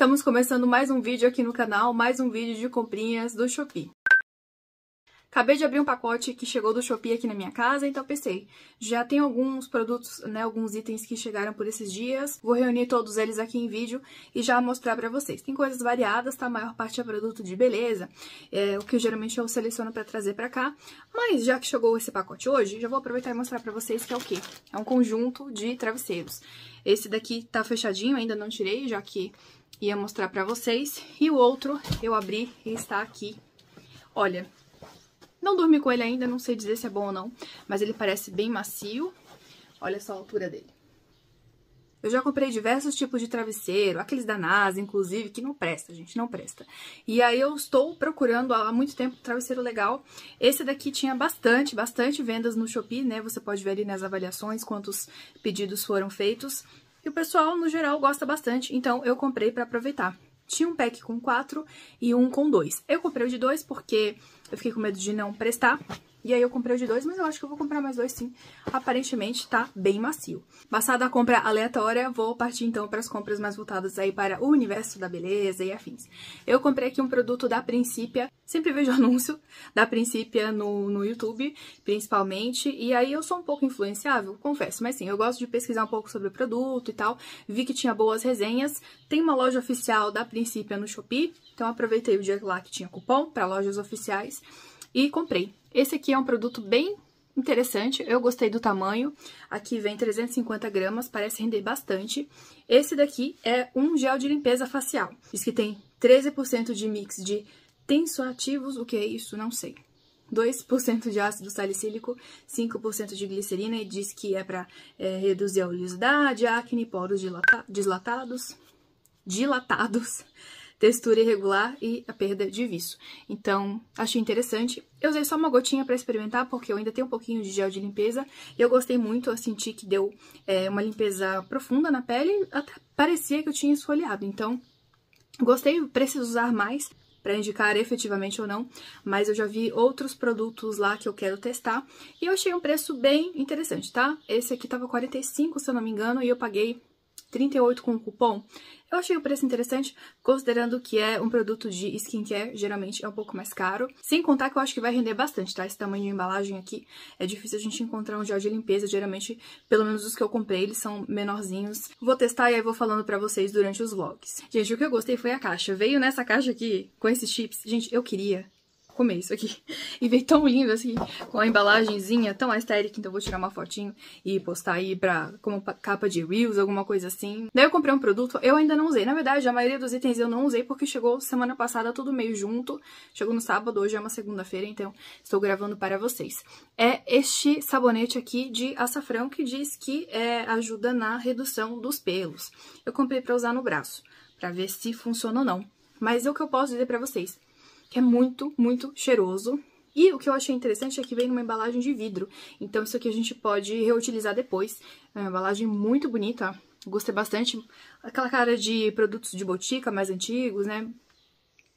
Estamos começando mais um vídeo aqui no canal, mais um vídeo de comprinhas do Shopee. Acabei de abrir um pacote que chegou do Shopee aqui na minha casa, então pensei, já tem alguns produtos, né, alguns itens que chegaram por esses dias, vou reunir todos eles aqui em vídeo e já mostrar pra vocês. Tem coisas variadas, tá? A maior parte é produto de beleza, é o que geralmente eu seleciono pra trazer pra cá, mas já que chegou esse pacote hoje, já vou aproveitar e mostrar pra vocês que é o quê? É um conjunto de travesseiros. Esse daqui tá fechadinho, ainda não tirei, já que ia mostrar pra vocês, e o outro eu abri e está aqui. Olha, não dormi com ele ainda, não sei dizer se é bom ou não, mas ele parece bem macio. Olha só a altura dele. Eu já comprei diversos tipos de travesseiro, aqueles da NASA, inclusive, que não presta, gente, não presta. E aí eu estou procurando há muito tempo um travesseiro legal. Esse daqui tinha bastante, bastante vendas no Shopee, né? Você pode ver ali nas avaliações quantos pedidos foram feitos. E o pessoal, no geral, gosta bastante, então eu comprei para aproveitar. Tinha um pack com quatro e um com dois. Eu comprei o de dois porque eu fiquei com medo de não prestar. E aí eu comprei o de dois, mas eu acho que eu vou comprar mais dois sim. Aparentemente tá bem macio. Passada a compra aleatória, vou partir então para as compras mais voltadas aí para o universo da beleza e afins. Eu comprei aqui um produto da Princípia, sempre vejo anúncio da Princípia no, no YouTube, principalmente, e aí eu sou um pouco influenciável, confesso, mas sim, eu gosto de pesquisar um pouco sobre o produto e tal, vi que tinha boas resenhas, tem uma loja oficial da Princípia no Shopee, então aproveitei o dia lá que tinha cupom para lojas oficiais e comprei. Esse aqui é um produto bem interessante, eu gostei do tamanho. Aqui vem 350 gramas, parece render bastante. Esse daqui é um gel de limpeza facial. Diz que tem 13% de mix de tensoativos, o que é isso? Não sei. 2% de ácido salicílico, 5% de glicerina e diz que é para é, reduzir a oleosidade, acne, poros dilata dilatados, dilatados, textura irregular e a perda de viço. Então, achei interessante. Eu usei só uma gotinha para experimentar, porque eu ainda tenho um pouquinho de gel de limpeza. E eu gostei muito, eu senti que deu é, uma limpeza profunda na pele, até parecia que eu tinha esfoliado. Então, gostei, preciso usar mais para indicar efetivamente ou não, mas eu já vi outros produtos lá que eu quero testar e eu achei um preço bem interessante, tá? Esse aqui tava 45, se eu não me engano, e eu paguei 38 com cupom. Eu achei o preço interessante, considerando que é um produto de skincare, geralmente é um pouco mais caro. Sem contar que eu acho que vai render bastante, tá? Esse tamanho de embalagem aqui é difícil a gente encontrar um gel de limpeza, geralmente, pelo menos os que eu comprei, eles são menorzinhos. Vou testar e aí vou falando pra vocês durante os vlogs. Gente, o que eu gostei foi a caixa. Veio nessa caixa aqui, com esses chips. Gente, eu queria comer isso aqui. E veio tão lindo assim, com a embalagenzinha tão estética, então vou tirar uma fotinho e postar aí pra, como capa de Reels, alguma coisa assim. Daí eu comprei um produto, eu ainda não usei. Na verdade, a maioria dos itens eu não usei porque chegou semana passada tudo meio junto. Chegou no sábado, hoje é uma segunda-feira, então estou gravando para vocês. É este sabonete aqui de açafrão que diz que é, ajuda na redução dos pelos. Eu comprei pra usar no braço, pra ver se funciona ou não. Mas é o que eu posso dizer pra vocês que é muito, muito cheiroso. E o que eu achei interessante é que vem numa embalagem de vidro, então isso aqui a gente pode reutilizar depois. É uma embalagem muito bonita, gostei bastante. Aquela cara de produtos de botica mais antigos, né?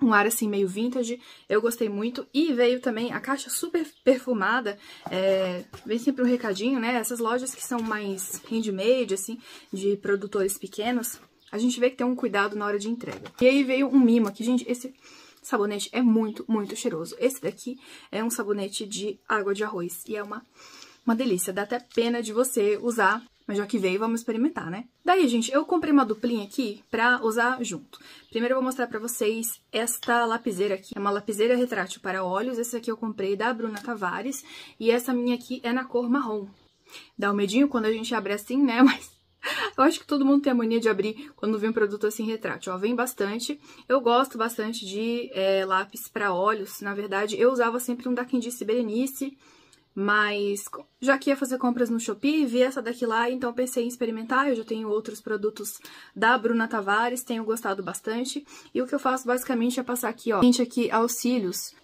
Um ar assim meio vintage, eu gostei muito. E veio também a caixa super perfumada, é, vem sempre um recadinho, né? Essas lojas que são mais handmade, assim, de produtores pequenos, a gente vê que tem um cuidado na hora de entrega. E aí veio um mimo aqui, gente, esse sabonete é muito, muito cheiroso. Esse daqui é um sabonete de água de arroz e é uma, uma delícia. Dá até pena de você usar, mas já que veio, vamos experimentar, né? Daí, gente, eu comprei uma duplinha aqui pra usar junto. Primeiro eu vou mostrar pra vocês esta lapiseira aqui. É uma lapiseira retrátil para olhos. Essa aqui eu comprei da Bruna Tavares. E essa minha aqui é na cor marrom. Dá um medinho quando a gente abre assim, né? Mas eu acho que todo mundo tem a mania de abrir quando vem um produto assim retrátil. Ó, vem bastante. Eu gosto bastante de é, lápis para olhos. Na verdade, eu usava sempre um da Candice Berenice, mas já que ia fazer compras no Shopee, vi essa daqui lá, então pensei em experimentar. Eu já tenho outros produtos da Bruna Tavares, tenho gostado bastante. E o que eu faço basicamente é passar aqui, ó, aqui aos cílios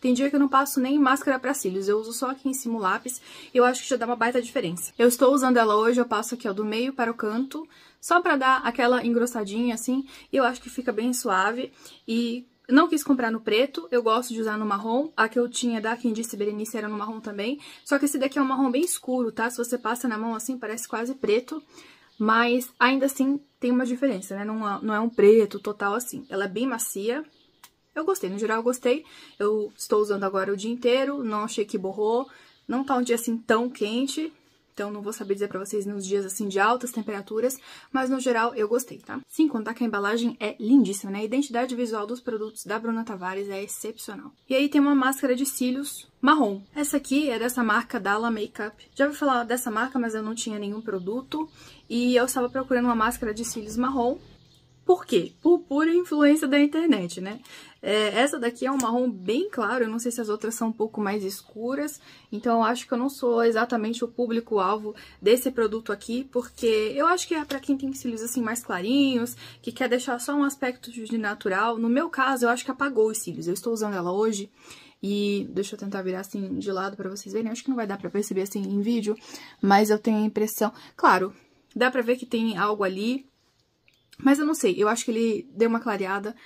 tem dia que eu não passo nem máscara para cílios, eu uso só aqui em cima o lápis e eu acho que já dá uma baita diferença. Eu estou usando ela hoje, eu passo aqui ó, do meio para o canto, só pra dar aquela engrossadinha assim, e eu acho que fica bem suave. E não quis comprar no preto, eu gosto de usar no marrom. A que eu tinha da Quem Disse Berenice era no marrom também. Só que esse daqui é um marrom bem escuro, tá? Se você passa na mão assim, parece quase preto. mas ainda assim tem uma diferença, né? Não, é, não é um preto total assim. Ela é bem macia. Eu gostei, no geral eu gostei. Eu estou usando agora o dia inteiro, não achei que borrou. Não tá um dia assim tão quente, então não vou saber dizer pra vocês nos dias assim de altas temperaturas, mas no geral eu gostei, tá? Sem contar que a embalagem é lindíssima, né? A identidade visual dos produtos da Bruna Tavares é excepcional. E aí tem uma máscara de cílios marrom. Essa aqui é dessa marca Dalla Makeup. Já ouvi falar dessa marca, mas eu não tinha nenhum produto. E eu estava procurando uma máscara de cílios marrom por quê? Por pura influência da internet, né? É, essa daqui é um marrom bem claro, eu não sei se as outras são um pouco mais escuras, então eu acho que eu não sou exatamente o público-alvo desse produto aqui, porque eu acho que é pra quem tem cílios assim mais clarinhos, que quer deixar só um aspecto de natural. No meu caso, eu acho que apagou os cílios, eu estou usando ela hoje, e deixa eu tentar virar assim de lado pra vocês verem, acho que não vai dar pra perceber assim em vídeo, mas eu tenho a impressão... Claro, dá pra ver que tem algo ali, mas eu não sei, eu acho que ele deu uma clareada.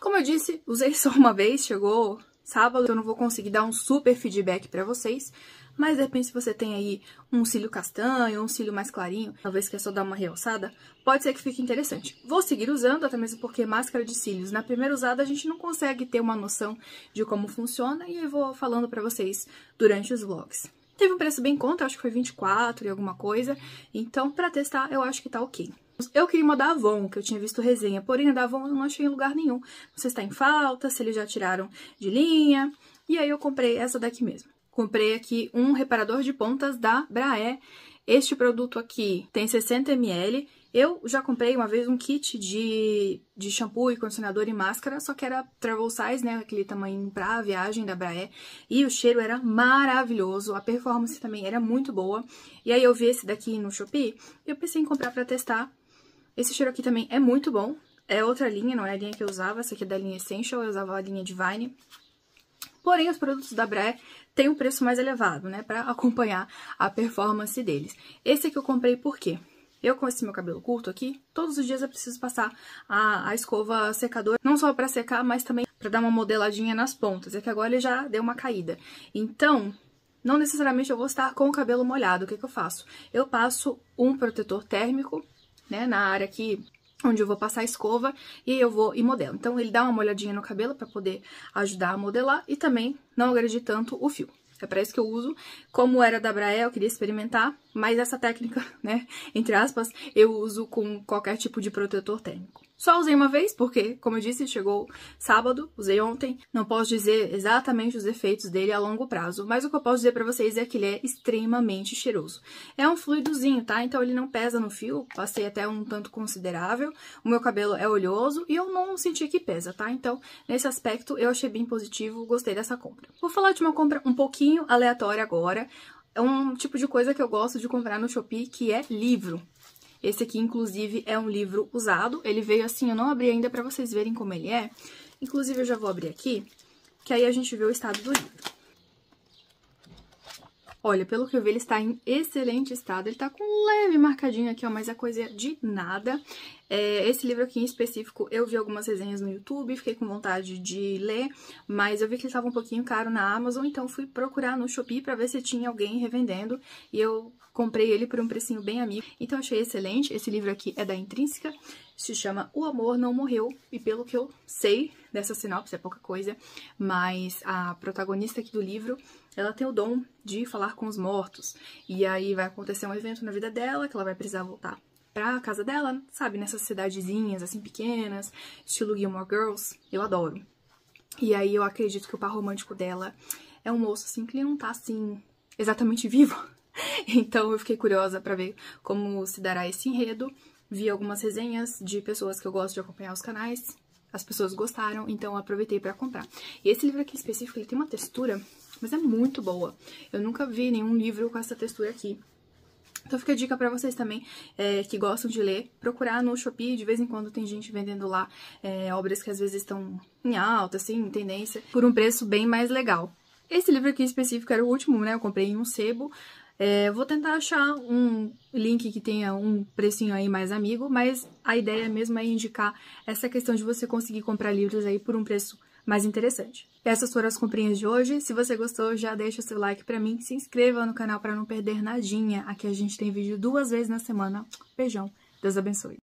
Como eu disse, usei só uma vez, chegou sábado, eu não vou conseguir dar um super feedback pra vocês. Mas de repente se você tem aí um cílio castanho, um cílio mais clarinho, talvez quer só dar uma realçada, pode ser que fique interessante. Vou seguir usando, até mesmo porque máscara de cílios, na primeira usada a gente não consegue ter uma noção de como funciona e eu vou falando pra vocês durante os vlogs. Teve um preço bem contra, acho que foi 24 e alguma coisa, então pra testar eu acho que tá ok. Eu queria uma da Avon, que eu tinha visto resenha, porém a da Avon eu não achei em lugar nenhum. Não sei se está em falta, se eles já tiraram de linha. E aí eu comprei essa daqui mesmo. Comprei aqui um reparador de pontas da Braé. Este produto aqui tem 60ml. Eu já comprei uma vez um kit de, de shampoo e condicionador e máscara, só que era travel size, né, aquele tamanho pra viagem da Braé, e o cheiro era maravilhoso, a performance também era muito boa. E aí eu vi esse daqui no Shopee e eu pensei em comprar pra testar, esse cheiro aqui também é muito bom. É outra linha, não é a linha que eu usava. Essa aqui é da linha Essential, eu usava a linha Divine. Porém, os produtos da Bre têm um preço mais elevado, né? Pra acompanhar a performance deles. Esse aqui eu comprei por quê? Eu, com esse meu cabelo curto aqui, todos os dias eu preciso passar a, a escova secadora, não só para secar, mas também para dar uma modeladinha nas pontas. É que agora ele já deu uma caída. Então, não necessariamente eu vou estar com o cabelo molhado. O que, que eu faço? Eu passo um protetor térmico né, na área aqui onde eu vou passar a escova e eu vou e modelo. Então ele dá uma molhadinha no cabelo para poder ajudar a modelar e também não agredir tanto o fio. É para isso que eu uso. Como era da Brael, eu queria experimentar, mas essa técnica, né, entre aspas, eu uso com qualquer tipo de protetor térmico. Só usei uma vez, porque, como eu disse, chegou sábado, usei ontem. Não posso dizer exatamente os efeitos dele a longo prazo, mas o que eu posso dizer pra vocês é que ele é extremamente cheiroso. É um fluidozinho, tá? Então ele não pesa no fio, passei até um tanto considerável. O meu cabelo é oleoso e eu não senti que pesa, tá? Então, nesse aspecto, eu achei bem positivo, gostei dessa compra. Vou falar de uma compra um pouquinho aleatória agora. É um tipo de coisa que eu gosto de comprar no Shopee, que é livro. Esse aqui, inclusive, é um livro usado. Ele veio assim, eu não abri ainda pra vocês verem como ele é. Inclusive, eu já vou abrir aqui, que aí a gente vê o estado do livro. Olha, pelo que eu vi, ele está em excelente estado. Ele está com um leve marcadinho aqui, ó, mas é coisa de nada. É, esse livro aqui em específico, eu vi algumas resenhas no YouTube, fiquei com vontade de ler, mas eu vi que ele estava um pouquinho caro na Amazon, então fui procurar no Shopee para ver se tinha alguém revendendo. E eu comprei ele por um precinho bem amigo, então achei excelente. Esse livro aqui é da Intrínseca, se chama O Amor Não Morreu, e pelo que eu sei dessa sinopse, é pouca coisa, mas a protagonista aqui do livro, ela tem o dom de falar com os mortos, e aí vai acontecer um evento na vida dela, que ela vai precisar voltar pra casa dela, sabe, nessas cidadezinhas, assim, pequenas, estilo Gilmore Girls, eu adoro. E aí eu acredito que o par romântico dela é um moço, assim, que ele não tá, assim, exatamente vivo, Então eu fiquei curiosa para ver como se dará esse enredo. Vi algumas resenhas de pessoas que eu gosto de acompanhar os canais. As pessoas gostaram, então aproveitei para comprar. E esse livro aqui específico, ele tem uma textura, mas é muito boa. Eu nunca vi nenhum livro com essa textura aqui. Então fica a dica pra vocês também é, que gostam de ler, procurar no Shopee, de vez em quando tem gente vendendo lá é, obras que às vezes estão em alta, assim, em tendência, por um preço bem mais legal. Esse livro aqui específico era o último, né, eu comprei em um sebo, é, vou tentar achar um link que tenha um precinho aí mais amigo, mas a ideia mesmo é indicar essa questão de você conseguir comprar livros aí por um preço mais interessante. Essas foram as comprinhas de hoje. Se você gostou, já deixa o seu like pra mim, se inscreva no canal para não perder nadinha. Aqui a gente tem vídeo duas vezes na semana. Beijão, Deus abençoe.